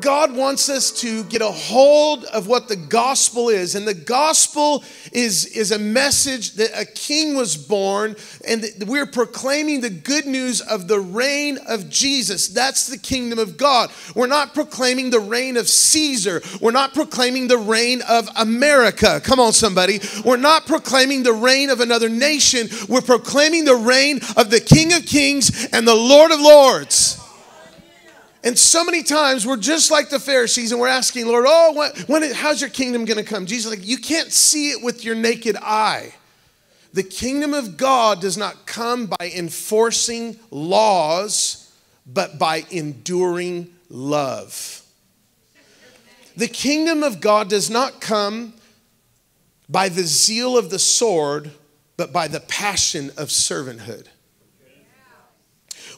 God wants us to get a hold of what the gospel is. And the gospel is, is a message that a king was born, and we're proclaiming the good news of the reign of Jesus. That's the kingdom of God. We're not proclaiming the reign of Caesar. We're not proclaiming the reign of America. Come on, somebody. We're not proclaiming the reign of another nation. We're proclaiming the reign of the King of Kings and the Lord of Lords. And so many times we're just like the Pharisees and we're asking, Lord, oh, when, when how's your kingdom going to come? Jesus, like, you can't see it with your naked eye. The kingdom of God does not come by enforcing laws, but by enduring love. The kingdom of God does not come by the zeal of the sword, but by the passion of servanthood.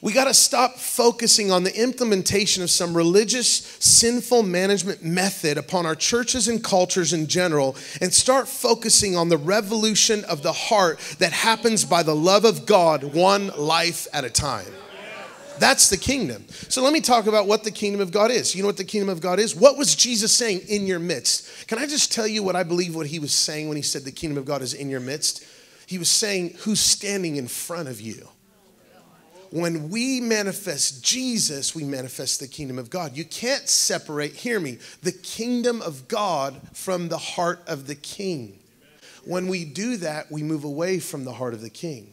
We got to stop focusing on the implementation of some religious, sinful management method upon our churches and cultures in general and start focusing on the revolution of the heart that happens by the love of God, one life at a time. That's the kingdom. So let me talk about what the kingdom of God is. You know what the kingdom of God is? What was Jesus saying in your midst? Can I just tell you what I believe what he was saying when he said the kingdom of God is in your midst? He was saying, Who's standing in front of you? When we manifest Jesus, we manifest the kingdom of God. You can't separate, hear me, the kingdom of God from the heart of the king. When we do that, we move away from the heart of the king.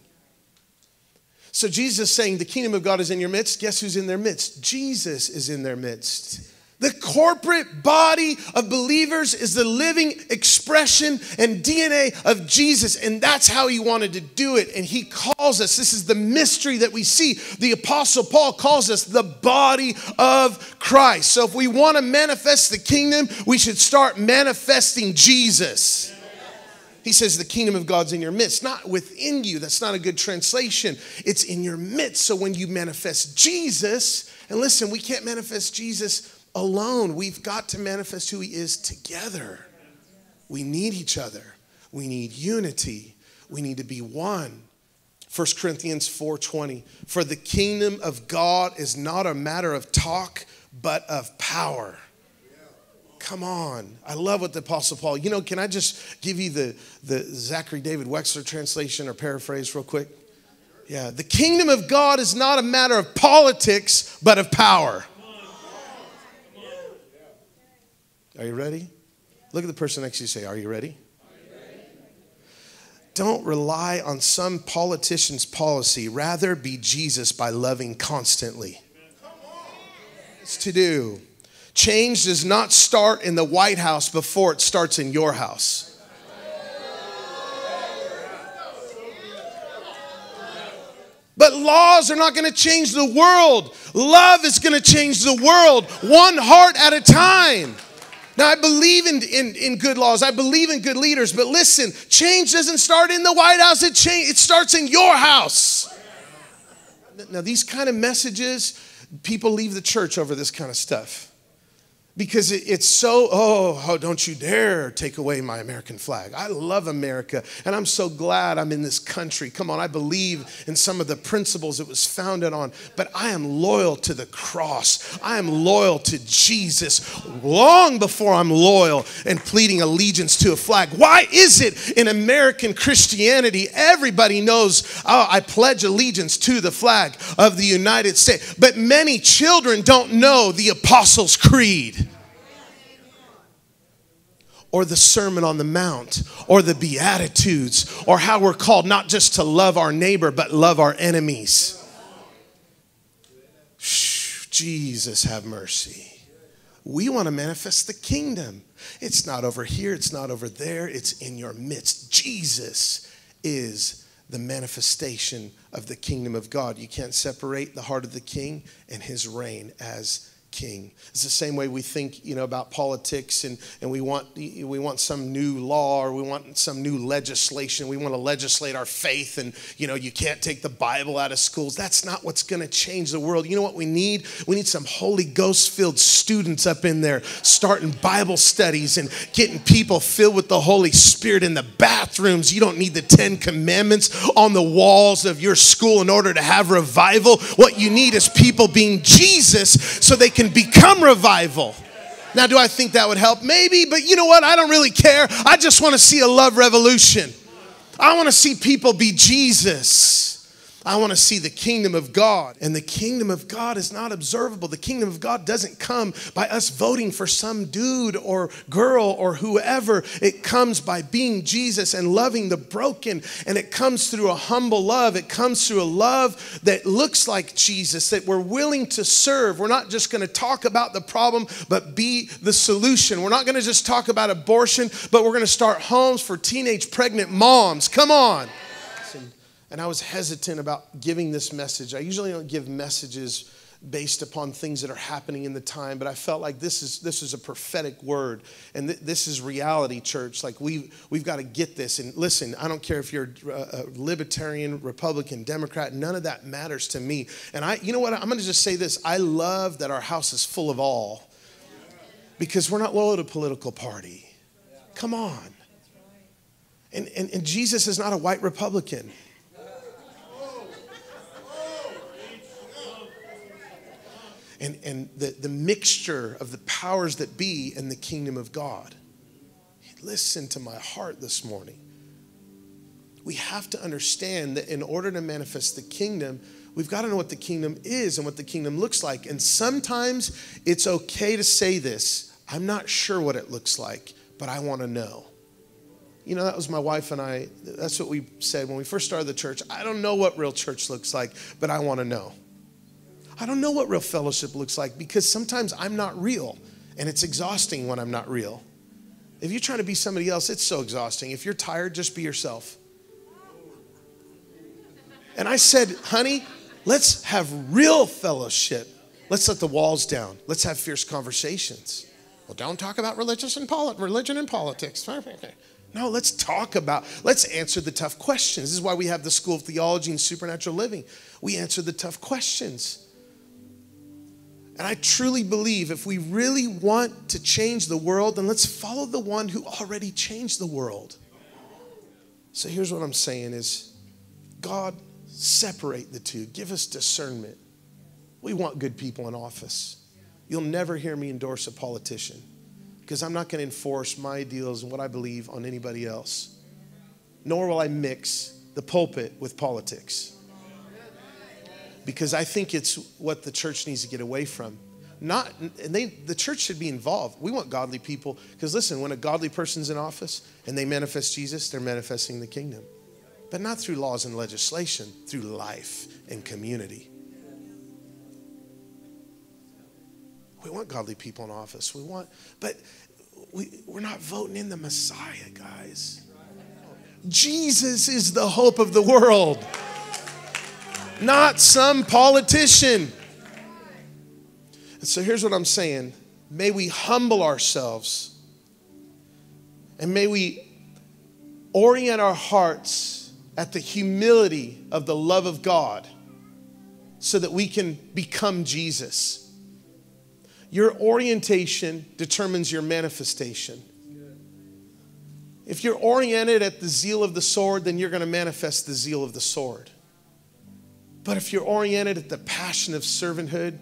So Jesus is saying, The kingdom of God is in your midst. Guess who's in their midst? Jesus is in their midst. The corporate body of believers is the living expression and DNA of Jesus, and that's how he wanted to do it. And he calls us, this is the mystery that we see. The Apostle Paul calls us the body of Christ. So if we want to manifest the kingdom, we should start manifesting Jesus. He says, The kingdom of God's in your midst, not within you. That's not a good translation. It's in your midst. So when you manifest Jesus, and listen, we can't manifest Jesus alone. We've got to manifest who He is together. We need each other. We need unity. We need to be one. 1 Corinthians 4:20 For the kingdom of God is not a matter of talk but of power. Come on. I love what the Apostle Paul, you know, can I just give you the, the Zachary David Wechsler translation or paraphrase real quick? Yeah. The kingdom of God is not a matter of politics, but of power. Are you ready? Look at the person next to you say, Are you ready? Don't rely on some politician's policy. Rather, be Jesus by loving constantly. It's to do. Change does not start in the White House before it starts in your house. But laws are not going to change the world. Love is going to change the world one heart at a time. Now, I believe in, in, in good laws. I believe in good leaders. But listen, change doesn't start in the White House. It, change, it starts in your house. Now, these kind of messages, people leave the church over this kind of stuff because it's so oh, oh don't you dare take away my american flag. I love america and i'm so glad i'm in this country. Come on i believe in some of the principles it was founded on but i am loyal to the cross. I am loyal to jesus long before i'm loyal and pleading allegiance to a flag. Why is it in american christianity everybody knows oh, i pledge allegiance to the flag of the united states but many children don't know the apostles creed or the Sermon on the Mount or the Beatitudes or how we're called not just to love our neighbor, but love our enemies. Jesus, have mercy. We want to manifest the kingdom. It's not over here, it's not over there, it's in your midst. Jesus is the manifestation of the kingdom of God. You can't separate the heart of the king and his reign as king. It's the same way we think, you know, about politics and, and we want we want some new law or we want some new legislation. We want to legislate our faith and you know, you can't take the Bible out of schools. That's not what's going to change the world. You know what we need? We need some Holy Ghost filled students up in there starting Bible studies and getting people filled with the Holy Spirit in the bathrooms. You don't need the 10 commandments on the walls of your school in order to have revival. What you need is people being Jesus so they can can become revival. Now, do I think that would help? Maybe, but you know what? I don't really care. I just want to see a love revolution. I want to see people be Jesus. I want to see the kingdom of God. And the kingdom of God is not observable. The kingdom of God doesn't come by us voting for some dude or girl or whoever. It comes by being Jesus and loving the broken. And it comes through a humble love. It comes through a love that looks like Jesus, that we're willing to serve. We're not just going to talk about the problem, but be the solution. We're not going to just talk about abortion, but we're going to start homes for teenage pregnant moms. Come on and I was hesitant about giving this message. I usually don't give messages based upon things that are happening in the time but i felt like this is this is a prophetic word and th- this is reality church. Like we we've got to get this. And listen i don't care if you're uh, a, libertarian republican democrat none of that matters to me. And i you know what? I'm going to just say this. I love that our house is full of all because we're not loyal to political party. Come on. And, and, and jesus is not a white republican and, and the, the mixture of the powers that be in the kingdom of God. Listen to my heart this morning. We have to understand that in order to manifest the kingdom, we've got to know what the kingdom is and what the kingdom looks like. And sometimes it's okay to say this I'm not sure what it looks like, but I want to know. You know, that was my wife and I, that's what we said when we first started the church. I don't know what real church looks like, but I want to know. I don't know what real fellowship looks like because sometimes I'm not real and it's exhausting when I'm not real. If you're trying to be somebody else, it's so exhausting. If you're tired, just be yourself. And I said, honey, let's have real fellowship. Let's let the walls down. Let's have fierce conversations. Well, don't talk about religious and poli- religion and politics. No, let's talk about, let's answer the tough questions. This is why we have the School of Theology and Supernatural Living. We answer the tough questions. And I truly believe if we really want to change the world, then let's follow the one who already changed the world. So here's what I'm saying is God, separate the two. Give us discernment. We want good people in office. You'll never hear me endorse a politician because I'm not going to enforce my ideals and what I believe on anybody else. Nor will I mix the pulpit with politics because I think it's what the church needs to get away from. Not, and they, the church should be involved. We want godly people because listen, when a godly person's in office and they manifest Jesus, they're manifesting the kingdom, but not through laws and legislation, through life and community. We want godly people in office. We want, but we, we're not voting in the Messiah, guys. Jesus is the hope of the world not some politician. And so here's what I'm saying may we humble ourselves and may we orient our hearts at the humility of the love of God so that we can become Jesus. Your orientation determines your manifestation. If you're oriented at the zeal of the sword, then you're going to manifest the zeal of the sword. But if you're oriented at the passion of servanthood,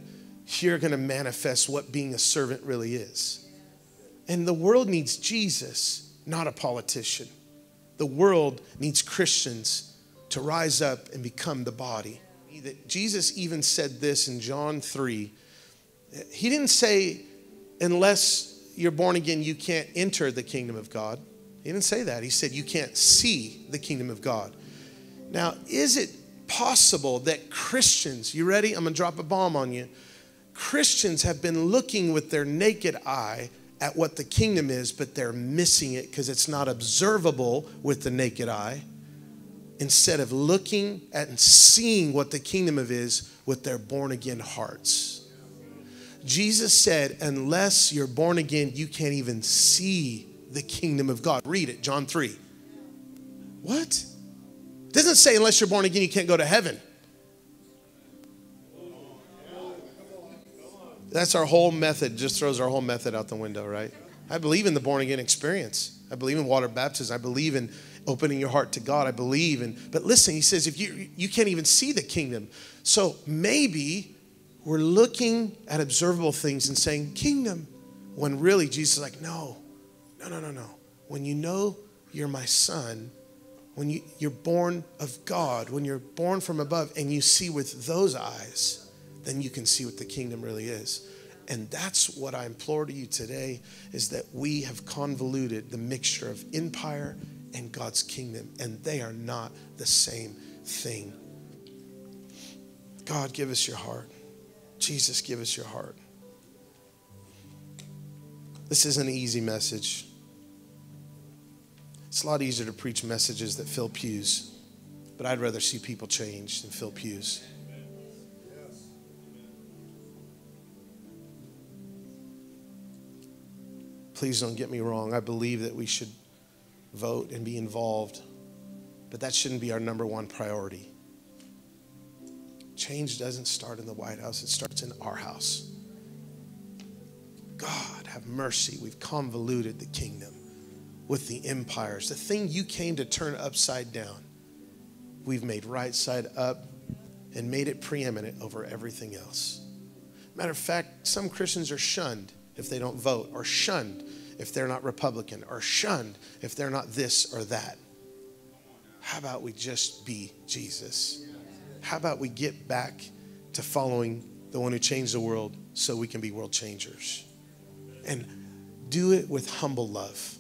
you're going to manifest what being a servant really is. And the world needs Jesus, not a politician. The world needs Christians to rise up and become the body. Jesus even said this in John 3. He didn't say, unless you're born again, you can't enter the kingdom of God. He didn't say that. He said, you can't see the kingdom of God. Now, is it possible that Christians, you ready? I'm going to drop a bomb on you. Christians have been looking with their naked eye at what the kingdom is, but they're missing it because it's not observable with the naked eye. Instead of looking at and seeing what the kingdom of is with their born again hearts. Jesus said, unless you're born again, you can't even see the kingdom of God. Read it, John 3. What? It doesn't say unless you're born again, you can't go to heaven. That's our whole method, just throws our whole method out the window, right? I believe in the born again experience. I believe in water baptism. I believe in opening your heart to God. I believe in, but listen, he says, if you you can't even see the kingdom. So maybe we're looking at observable things and saying, Kingdom, when really Jesus is like, No, no, no, no, no. When you know you're my son, when you, you're born of God, when you're born from above and you see with those eyes, then you can see what the kingdom really is. And that's what I implore to you today is that we have convoluted the mixture of empire and God's kingdom, and they are not the same thing. God, give us your heart. Jesus, give us your heart. This is an easy message. It's a lot easier to preach messages that fill pews, but I'd rather see people change than fill pews. Please don't get me wrong. I believe that we should vote and be involved, but that shouldn't be our number one priority. Change doesn't start in the White House, it starts in our house. God, have mercy. We've convoluted the kingdom with the empires. The thing you came to turn upside down, we've made right side up and made it preeminent over everything else. Matter of fact, some Christians are shunned if they don't vote, or shunned if they're not Republican, or shunned if they're not this or that. How about we just be Jesus? How about we get back to following the one who changed the world so we can be world changers? And do it with humble love.